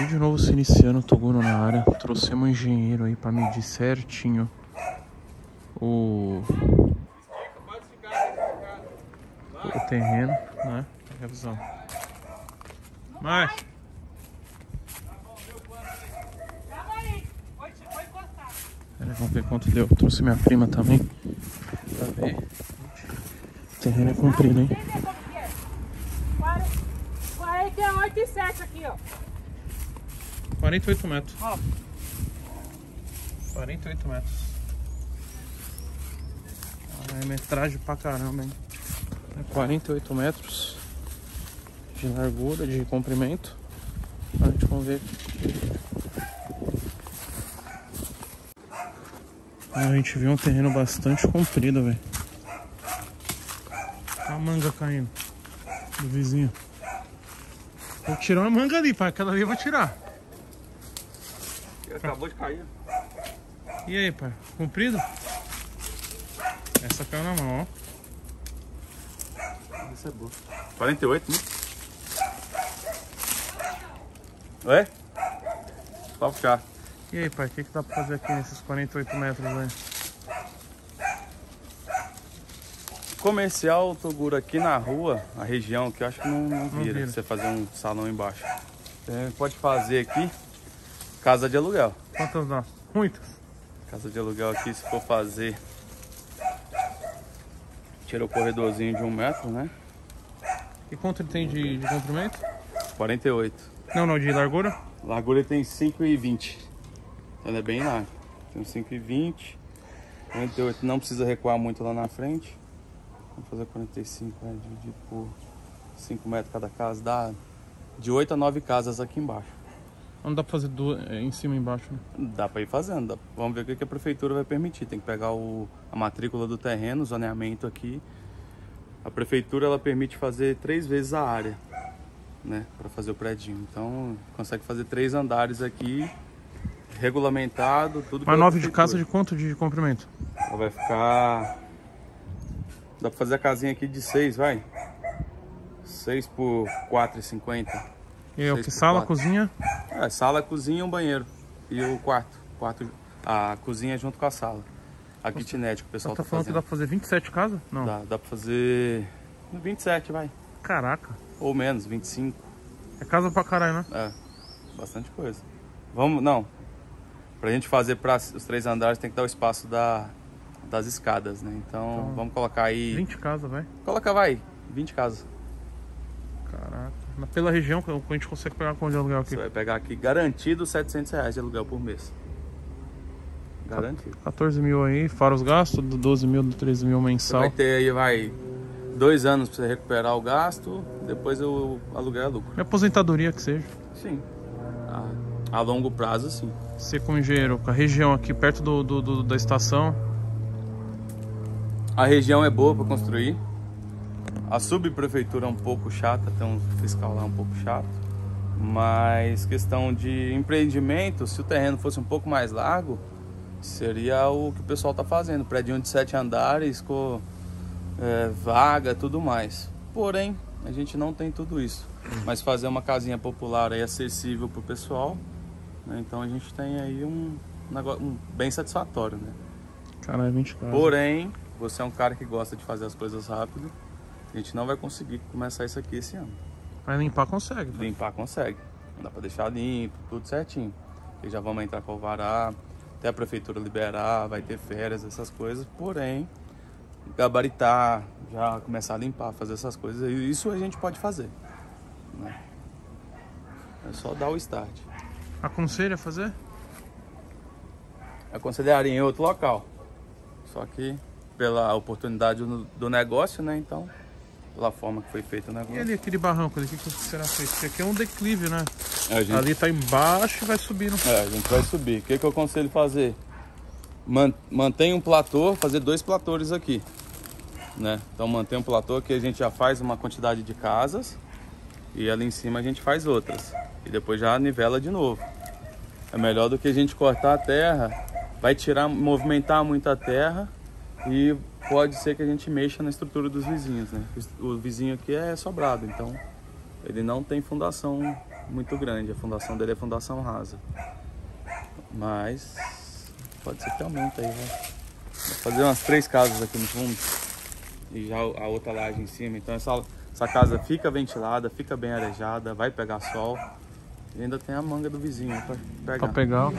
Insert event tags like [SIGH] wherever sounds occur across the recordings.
Vídeo novo se iniciando, Toguro na área. Trouxemos um engenheiro aí pra medir certinho o, o terreno, né? Revisão. Mas Pera, vamos ver quanto deu. Trouxe minha prima também. Pra ver. O terreno é comprido, hein? 48 e 7 aqui, ó. 48 metros. Ó. 48 metros. Ah, é metragem pra caramba, hein? É 48 metros de largura, de comprimento. A gente vamos ver. Ah, a gente viu um terreno bastante comprido, velho. A manga caindo do vizinho. Vou tirar uma manga ali, pai. Aquela ali eu vou tirar. Acabou de cair. E aí, pai? Comprido? Essa caiu na mão, ó. Isso é boa. 48, né? Ué? Pode ficar. E aí, pai? O que, que dá pra fazer aqui nesses 48 metros aí? Comercial Toguro aqui na rua, a região que eu acho que não, não vira, vira. você fazer um salão embaixo. Você pode fazer aqui casa de aluguel. Quantas dá? Muitas. Casa de aluguel aqui, se for fazer, tira o corredorzinho de um metro, né? E quanto ele tem de, de comprimento? 48. Não, não, de largura? Largura tem 5,20. Ela é bem larga. Tem uns 5,20. 48. Não precisa recuar muito lá na frente. Vamos fazer 45, é, dividido por 5 metros cada casa. Dá de 8 a 9 casas aqui embaixo. Não dá pra fazer duas, é, em cima e embaixo, né? Dá para ir fazendo. dá- Vamos ver o que que a prefeitura vai permitir. Tem que pegar o, a matrícula do terreno, o zoneamento aqui. A prefeitura ela permite fazer três vezes a área, né, para fazer o prédio. Então consegue fazer três andares aqui, regulamentado, tudo. Pela nove de casa de quanto de comprimento? Ela vai ficar. Dá pra fazer a casinha aqui de 6, vai? 6 por 4,50. E aí, o Seis que por sala, quatro. cozinha? É, sala, cozinha, um banheiro. E o quarto. quarto a cozinha junto com a sala. A kitnet que o pessoal Você tá tá falando que fazendo. dá pra fazer 27 casas? Não. Dá, dá pra fazer 27, vai. Caraca. Ou menos, 25. É casa pra caralho, né? É, bastante coisa. Vamos, não. Pra gente fazer para os três andares tem que dar o espaço da, das escadas, né? Então, Então, vamos colocar aí. 20 casas, vai. Coloca, vai, 20 casas. Caraca. Na- Pela região, que a gente consegue pegar com de aluguel aqui. Você vai pegar aqui garantido 700 reais de aluguel por mês. Garantido. 14 mil aí, fora os gastos, do 12 mil, do 13 mil Você mensal. vai ter aí, vai, dois anos pra você recuperar o gasto, depois o aluguel é lucro. E aposentadoria que seja. Sim. A, a longo prazo, sim. Você como engenheiro, com a região aqui perto do, do- do- da estação, A região é boa para construir. A subprefeitura é um pouco chata, tem um fiscal lá um pouco chato. Mas questão de empreendimento, se o terreno fosse um pouco mais largo, seria o que o pessoal está fazendo. Prédio de sete andares, com é, vaga, tudo mais. Porém, a gente não tem tudo isso. Mas fazer uma casinha popular aí acessível para o pessoal, né? então a gente tem aí um, negócio, um bem satisfatório, né? caralho, 20 casas. Porém, você é um cara que gosta de fazer as coisas rápido. A gente não vai conseguir começar isso aqui esse ano. Mas limpar consegue. tá? Limpar consegue. Dá pra deixar limpo, tudo certinho. E já vamos entrar com o vará, até a prefeitura liberar, vai ter férias, essas coisas. Porém, gabaritar, já começar a limpar, fazer essas coisas. Isso a gente pode fazer. né? É só dar o start. Aconselha a fazer? aconselharia em outro local. Só que pela oportunidade do negócio, né? Então, pela forma que foi feito o E negócio. ali aquele barranco ali, o que, que será feito? Porque aqui é um declive, né? A gente, Ali tá embaixo e vai subindo. é, a gente vai subir. O que, que eu aconselho fazer? Man, mantém um platô, fazer dois platores aqui. Né? Então mantém um platô que a gente já faz uma quantidade de casas e ali em cima a gente faz outras. E depois já nivela de novo. É melhor do que a gente cortar a terra, vai tirar, movimentar muita terra e pode ser que a gente mexa na estrutura dos vizinhos, né? O vizinho aqui é sobrado, então ele não tem fundação muito grande. A fundação dele é fundação rasa. Mas pode ser que aumente aí, né? Vou fazer umas três casas aqui no fundo e já a outra laje em cima. Então essa, essa casa fica ventilada, fica bem arejada, vai pegar sol. E ainda tem a manga do vizinho pra pegar. Pra pegar.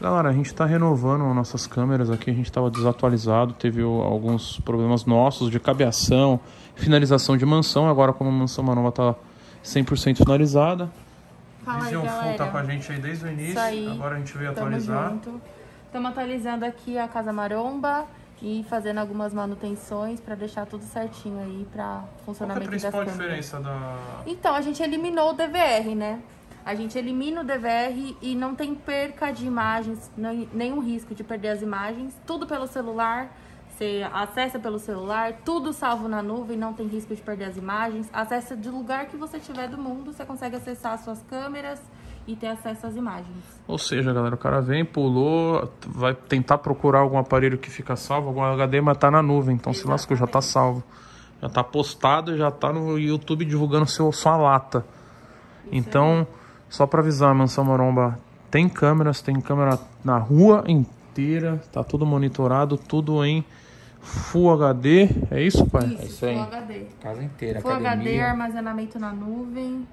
Galera, a gente está renovando nossas câmeras aqui, a gente estava desatualizado, teve alguns problemas nossos de cabeação, finalização de mansão, agora como a mansão Maromba está 100% finalizada. Fala aí, Vision Full tá galera. com a gente aí desde o início, aí. agora a gente veio atualizar. Estamos atualizando aqui a Casa Maromba e fazendo algumas manutenções para deixar tudo certinho aí para Qual que é a funcionamento principal diferença da... Então, a gente eliminou o DVR, né? A gente elimina o DVR e não tem perca de imagens, nenhum risco de perder as imagens. Tudo pelo celular, você acessa pelo celular, tudo salvo na nuvem, não tem risco de perder as imagens. Acessa de lugar que você tiver do mundo, você consegue acessar as suas câmeras e ter acesso às imagens. Ou seja, galera, o cara vem, pulou, vai tentar procurar algum aparelho que fica salvo, algum HD, mas tá na nuvem, então se lascou, já tá salvo. Já tá postado, já tá no YouTube divulgando seu, sua lata. Então, só pra avisar, a Mansão Maromba tem câmeras, tem câmera na rua inteira, tá tudo monitorado, tudo em Full HD. É isso, pai? Isso, isso aí. Full HD. Casa inteira, Full HD, academia. armazenamento na nuvem.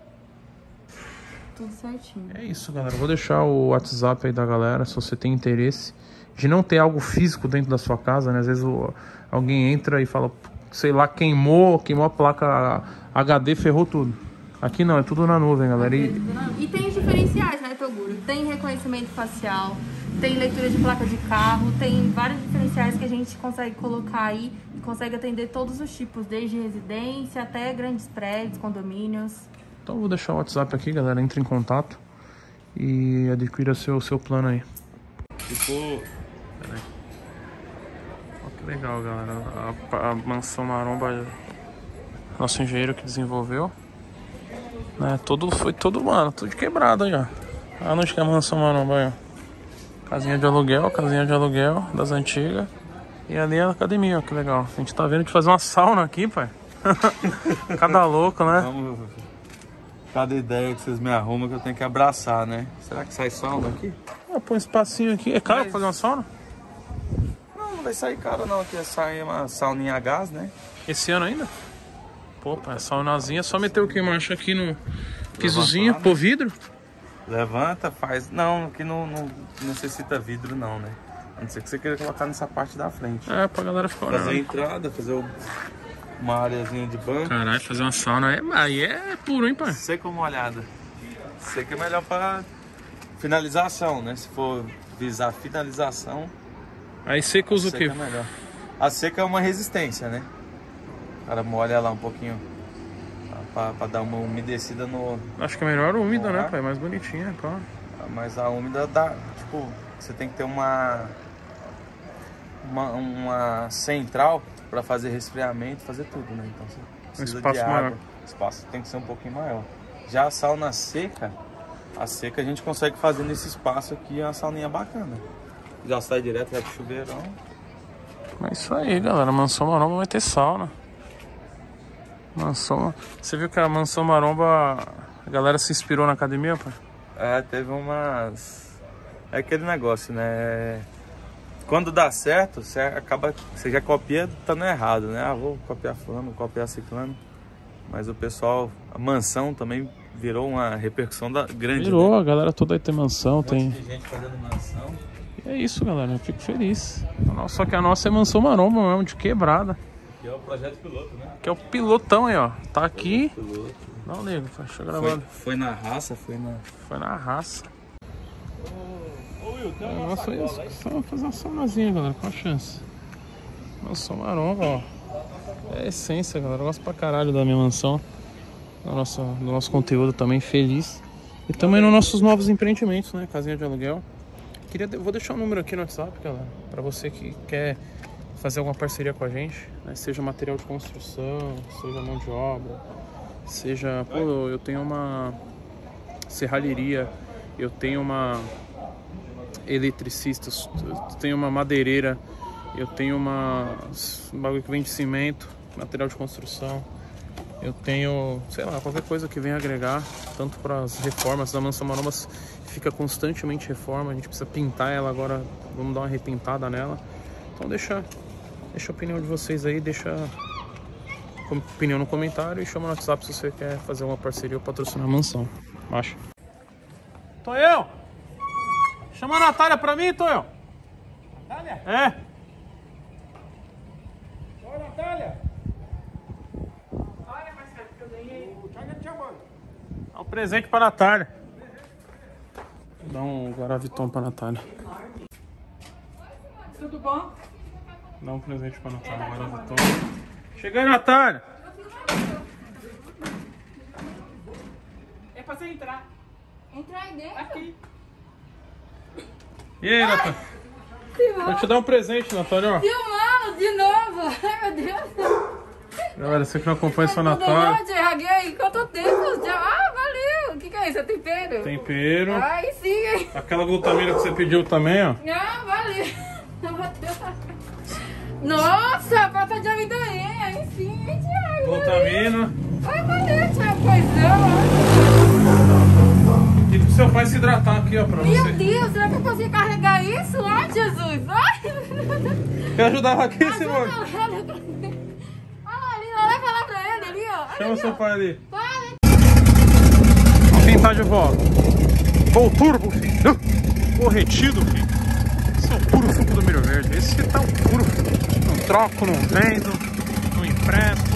Tudo certinho. É isso, galera. Vou deixar o WhatsApp aí da galera, se você tem interesse de não ter algo físico dentro da sua casa, né? Às vezes o- alguém entra e fala, sei lá, queimou, queimou a placa HD, ferrou tudo. Aqui não, é tudo na nuvem, galera. E E tem os diferenciais, né, Toguro? Tem reconhecimento facial, tem leitura de placa de carro, tem vários diferenciais que a gente consegue colocar aí e consegue atender todos os tipos, desde residência até grandes prédios, condomínios. então eu vou deixar o WhatsApp aqui, galera. Entre em contato e adquira seu, seu plano aí. Ficou. Ó, que legal, galera. A, a mansão maromba, nosso engenheiro que desenvolveu. Né, todo, foi todo, mano, tudo quebrado aí, ó. Ah, onde que é a mansão maromba aí, ó. Casinha de aluguel, casinha de aluguel das antigas. E ali é a academia, ó, que legal. A gente tá vendo de fazer uma sauna aqui, pai. [LAUGHS] Cada louco, né? Vamos. Cada ideia que vocês me arrumam que eu tenho que abraçar, né? Será que sai sauna aqui? Ah, põe um espacinho aqui. É caro Mas- fazer uma sauna? Não, não vai sair caro não, aqui sai uma sauninha a gás, né? Esse ano ainda? Pô, pai, saunazinha, é só meter o que, macho, aqui no pisozinho, pôr vidro. Levanta, faz. Não, aqui não, não necessita vidro não, né? A não ser que você queira colocar nessa parte da frente. É, pra galera ficar Fazer a entrada, fazer o- uma areazinha de banco. Caralho, fazer uma sauna é, aí é puro, hein, pai? Seca ou molhada? Seca é melhor para finalização, né? Se for visar finalização, Aí seca usa o quê? é melhor. A seca é uma resistência, né? O cara molha lá um pouquinho pra, pra dar uma umedecida no. Acho que é melhor úmida, né, Ah. pai? Mais bonitinha, pá. Mas a úmida dá. Tipo, você tem que ter uma. Uma, uma central para fazer resfriamento, fazer tudo, né? Então você precisa espaço maior. Espaço tem que ser um pouquinho maior. Já a sauna seca, a seca a gente consegue fazer nesse espaço aqui uma sauninha bacana. Já sai direto, vai pro chuveirão. É isso aí, galera. Mansão Maromba vai ter sauna. Mansão. Você viu que a Mansão Maromba. A galera se inspirou na academia, pai? É, teve umas. É aquele negócio, né? Quando dá certo, você acaba. Você já copia estando errado, né? Ah, vou copiar fulano, vou copiar ciclano. Mas o pessoal, a mansão também virou uma repercussão da, grande. Virou, Né? a galera toda aí tem mansão, Um tem. monte de gente fazendo mansão. E é isso, galera. Eu fico feliz. Só que a nossa é Mansão Maromba mesmo, de quebrada. Que é o projeto piloto, né? Que é o pilotão aí, ó. Tá aqui. Piloto. Não pai. Deixa eu Foi, gravar. foi na raça, foi na. Foi na raça. Nossa, foi isso. Só fazer uma saunazinha, galera. Qual a chance? Mansão Maromba, ó. É a essência, galera. Eu gosto pra caralho da minha mansão. Do nosso, do nosso conteúdo também, feliz. E também nos nossos novos empreendimentos, né? Casinha de aluguel. Queria, vou deixar o número aqui no WhatsApp, galera. Pra você que quer fazer alguma parceria com a gente, né? Seja material de construção, seja mão de obra, seja. Pô, eu tenho uma serralheria, eu tenho uma eletricista, eu tenho uma madeireira, eu tenho uma um bagulho que vende cimento, material de construção. Eu tenho, sei lá, qualquer coisa que venha agregar, tanto para as reformas da Mansão Maromba, fica constantemente reforma, a gente precisa pintar ela agora, vamos dar uma repintada nela. Então deixa, deixa a opinião de vocês aí, deixa opinião no comentário e chama no WhatsApp se você quer fazer uma parceria ou patrocinar a mansão. Acha? Tonhão! Chama a Natália pra mim, Tonhão! Natália? É! Oi, Natália! Olha, Marcelo, que eu ganhei. O Thiago te chamando. Dá um presente pra Natália. Dá um Guaraviton pra Natália. Tudo bom? Dá um presente pra Natália, Guaraviton. Chega aí, Natália! É pra você entrar. Entrar aí dentro? Aqui. E aí, Natália? Vou te dar um presente, Natália, ó. Filmando de novo! Ai, meu Deus! Galera, você que não acompanha sua Tudo Natália. bom, Raguei? Quanto tempo? Já... Ah, valeu! O que, que é isso? É tempero? Tempero. Ai, sim, hein? Aquela glutamina que você pediu também, ó. Ah, valeu! [LAUGHS] Nossa, pata de amendoim! Aí sim, hein, Thiago? Glutamina. Ai, valeu, Thiago, coisão! E pro seu pai se hidratar aqui, ó, pra Meu você. Deus, será que eu consigo carregar isso? Ai, Jesus! Ai! Quer ajudar aqui, Simone? Ajuda, olha ali, ó, leva lá pra ele ali, ó. Olha Chama ali, seu ó. pai ali. Vai, Vamos pintar de volta. Gol turbo, filho. Gol retido, filho. Esse é o puro suco do milho verde. Esse tá o puro. Não troco, não vendo, não empresto.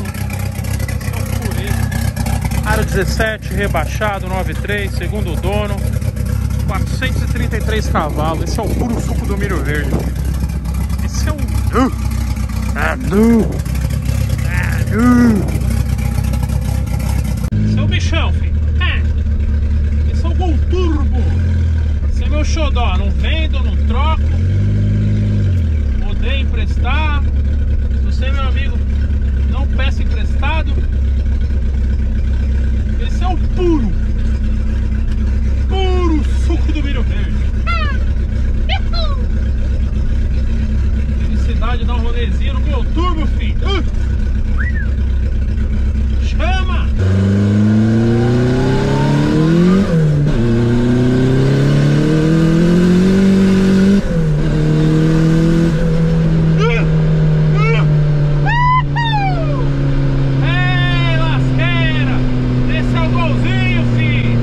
Esse é o pureza. Aro 17, rebaixado, 93, segundo dono. 433 cavalos. Esse é o puro suco do milho verde. Esse é o. Ah, nu. Ah, nu. Esse é o bichão, filho. É. Esse é o Gol Turbo. Esse é meu xodó. Não vendo, não troco. Odeio emprestar. Você meu amigo, não peça emprestado. Esse é o puro. Puro suco do milho verde. Felicidade dar um rolezinho no Gol Turbo, filho. Chama! Ei, lasqueira! Esse é o golzinho, filho!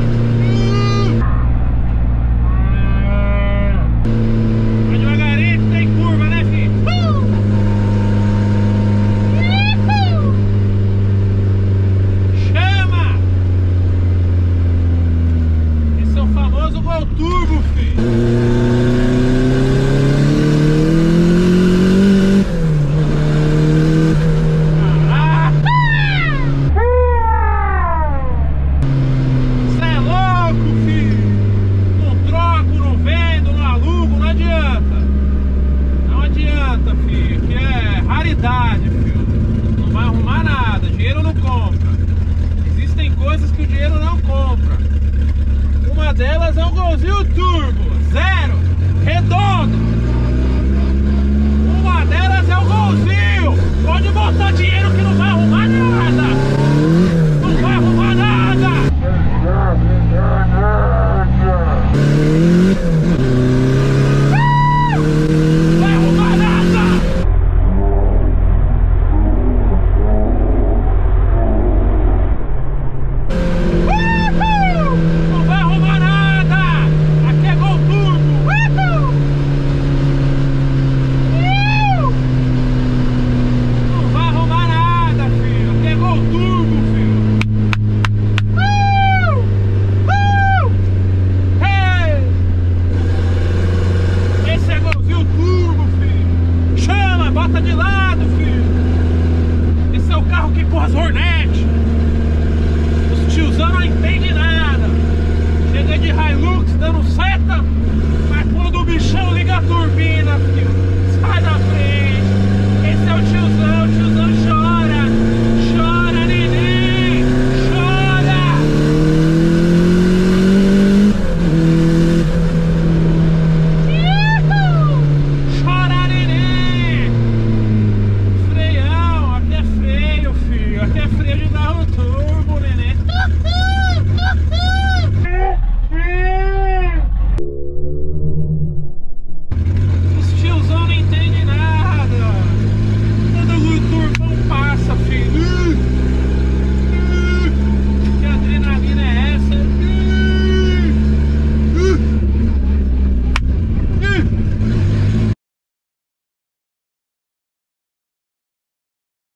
Vai devagarinho que tem curva, né, filho? Chama! Esse é o famoso gol turbo, filho! Você é louco, filho! Não troco, não vendo, não alugo, não adianta! Não adianta, filho, que é raridade, filho. Não vai arrumar nada, dinheiro não compra. Existem coisas que o dinheiro não compra. Uma delas é o golzinho turbo, zero, redondo. Uma delas é o golzinho. Pode botar dinheiro freio de dar o